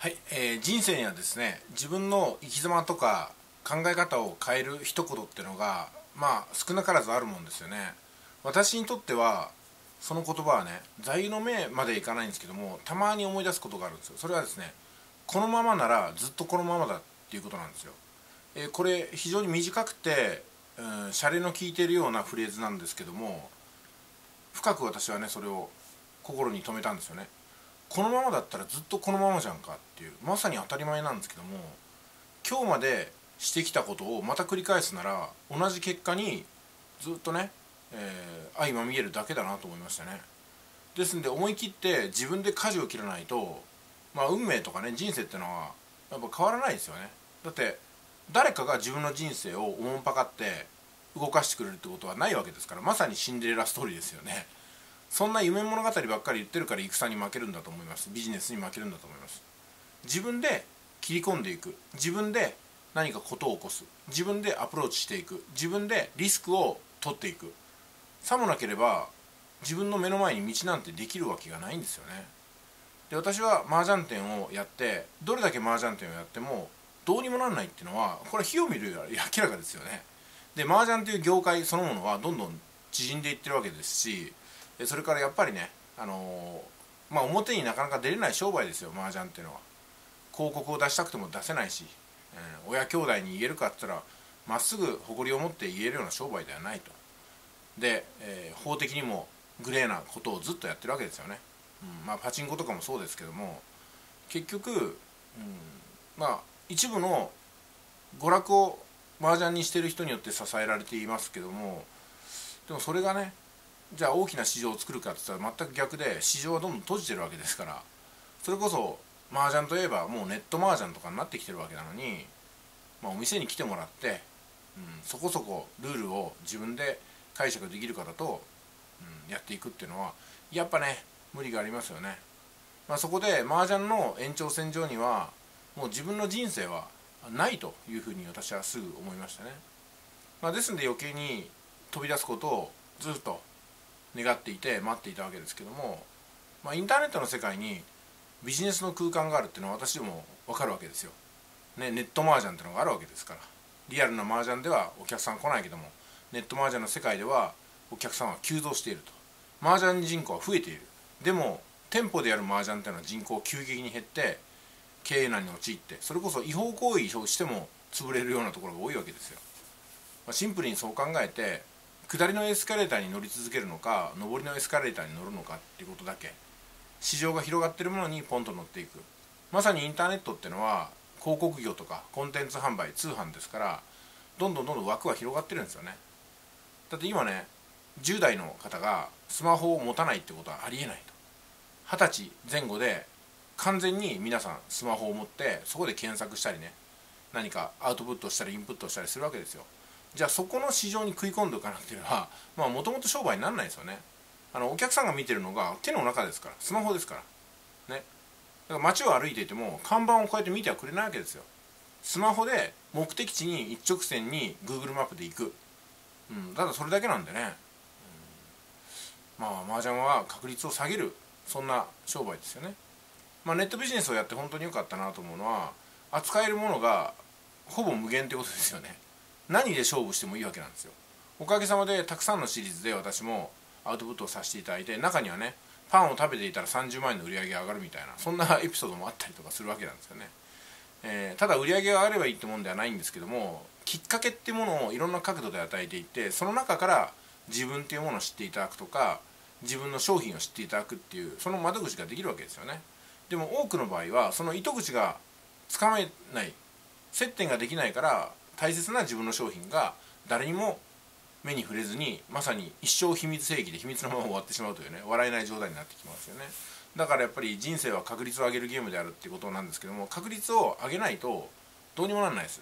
はい、えー人生にはですね自分の生き様とか考え方を変える一言っていうのがまあ少なからずあるもんですよね。私にとってはその言葉はね座右の銘までいかないんですけどもたまに思い出すことがあるんですよ。それはですねこのままならずっとこのままだっていうことなんですよ、えーこれ非常に短くて、うん、シャレの効いてるようなフレーズなんですけども深く私はねそれを心に留めたんですよね。このままだったらずっとこのままじゃんかっていうまさに当たり前なんですけども今日までしてきたことをまた繰り返すなら同じ結果にずっとね、えー相まみえるだけだなと思いましたね。ですんで思い切って自分で舵を切らないとまあ運命とかね人生ってのはやっぱ変わらないですよね。だって誰かが自分の人生をおもんぱかって動かしてくれるってことはないわけですからまさにシンデレラストーリーですよね。そんな夢物語ばっかり言ってるから戦に負けるんだと思います。ビジネスに負けるんだと思います。自分で切り込んでいく。自分で何かことを起こす。自分でアプローチしていく。自分でリスクを取っていく。さもなければ自分の目の前に道なんてできるわけがないんですよね。で私は麻雀店をやってどれだけ麻雀店をやってもどうにもなんないっていうのはこれは火を見るより明らかですよね。で麻雀という業界そのものはどんどん縮んでいってるわけですしそれからやっぱりねあのーまあ表になかなか出れない商売ですよ麻雀っていうのは。広告を出したくても出せないし、えー親兄弟に言えるかって言ったらまっすぐ誇りを持って言えるような商売ではないと。で、えー法的にもグレーなことをずっとやってるわけですよね、うん、まあパチンコとかもそうですけども結局、うん、まあ一部の娯楽を麻雀にしてる人によって支えられていますけどもでもそれがねじゃあ大きな市場を作るかって言ったら全く逆で市場はどんどん閉じてるわけですからそれこそ麻雀といえばもうネット麻雀とかになってきてるわけなのに、まあ、お店に来てもらって、うん、そこそこルールを自分で解釈できる方と、うん、やっていくっていうのはやっぱね無理がありますよね、まあ、そこで麻雀の延長線上にはもう自分の人生はないというふうに私はすぐ思いましたね、まあ、ですので余計に飛び出すことをずっと願っていて待っていたわけですけども、まあ、インターネットの世界にビジネスの空間があるっていうのは私でも分かるわけですよ、ね、ネット麻雀っていうのがあるわけですから。リアルな麻雀ではお客さん来ないけどもネット麻雀の世界ではお客さんは急増していると。麻雀人口は増えている。でも店舗でやる麻雀っていうのは人口急激に減って経営難に陥ってそれこそ違法行為をしても潰れるようなところが多いわけですよ、まあ、シンプルにそう考えて下りのエスカレーターに乗り続けるのか上りのエスカレーターに乗るのかっていうことだけ。市場が広がってるものにポンと乗っていく。まさにインターネットってのは広告業とかコンテンツ販売通販ですからどんどんどんどん枠は広がってるんですよね。だって今ね10代の方がスマホを持たないってことはありえないと。二十歳前後で完全に皆さんスマホを持ってそこで検索したりね何かアウトプットしたりインプットしたりするわけですよ。じゃあそこの市場に食い込んでおかなくていうのはまあもともと商売にならないですよね。あのお客さんが見てるのが手の中ですからスマホですから。ね。だから街を歩いていても看板をこうやって見てはくれないわけですよ。スマホで目的地に一直線に Google マップで行く、うん、ただそれだけなんでね、うん、まあ麻雀は確率を下げるそんな商売ですよね。まあネットビジネスをやって本当に良かったなと思うのは扱えるものがほぼ無限ってことですよね。何で勝負してもいいわけなんですよ。おかげさまでたくさんのシリーズで私もアウトプットをさせていただいて中にはねパンを食べていたら30万円の売り上げが上がるみたいなそんなエピソードもあったりとかするわけなんですよね、えーただ売り上げが上がればいいってもんではないんですけどもきっかけってものをいろんな角度で与えていってその中から自分っていうものを知っていただくとか自分の商品を知っていただくっていうその窓口ができるわけですよね。でも多くの場合はその糸口がつかめない接点ができないから大切な自分の商品が誰にも目に触れずにまさに一生秘密兵器で秘密のまま終わってしまうというね笑えない状態になってきますよね。だからやっぱり人生は確率を上げるゲームであるっていうことなんですけども確率を上げないとどうにもならないです。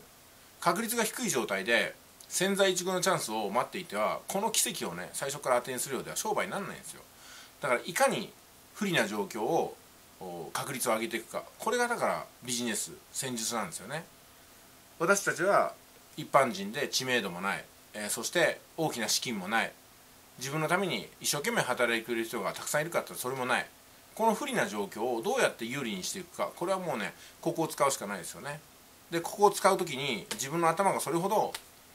確率が低い状態で千載一遇のチャンスを待っていてはこの奇跡をね最初から当てにするようでは商売にならないんですよ。だからいかに不利な状況を確率を上げていくか。これがだからビジネス戦術なんですよね。私たちは一般人で知名度もない、えーそして大きな資金もない。自分のために一生懸命働いてくれる人がたくさんいるかってそれもない。この不利な状況をどうやって有利にしていくか。これはもうねここを使うしかないですよね。でここを使う時に自分の頭がそれほど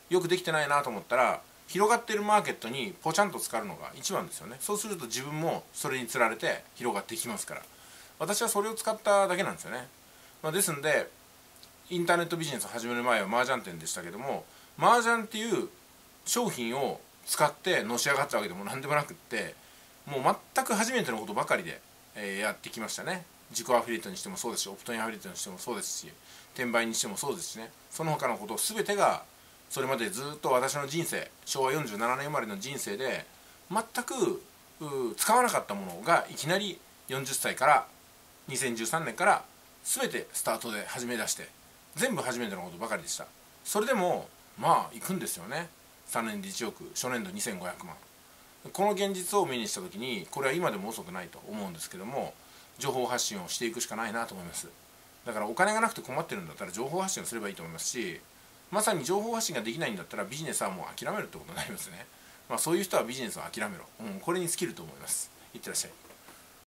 よくできてないなと思ったら広がってるマーケットにポチャンと使うのが一番ですよね。そうすると自分もそれにつられて広がっていきますから。私はそれを使っただけなんですよね、まあ、ですんでインターネットビジネスを始める前は麻雀店でしたけども麻雀っていう商品を使ってのし上がったわけでも 何でもなくってもう全く初めてのことばかりで、え、やってきましたね。自己アフィリエイトにしてもそうですしオプトインアフィリエイトにしてもそうですし転売にしてもそうですしね。その他のこと全てがそれまでずっと私の人生昭和47年生まれの人生で全く使わなかったものがいきなり40歳から2013年から全てスタートで始め出して全部初めてのことばかりでした。それでもまあ行くんですよね。3年で1億初年度2500万。この現実を目にした時にこれは今でも遅くないと思うんですけども情報発信をしていくしかないなと思います。だからお金がなくて困ってるんだったら情報発信をすればいいと思いますしまさに情報発信ができないんだったらビジネスはもう諦めるってことになりますね。まあそういう人はビジネスを諦めろ、うん、これに尽きると思います。いってらっしゃい。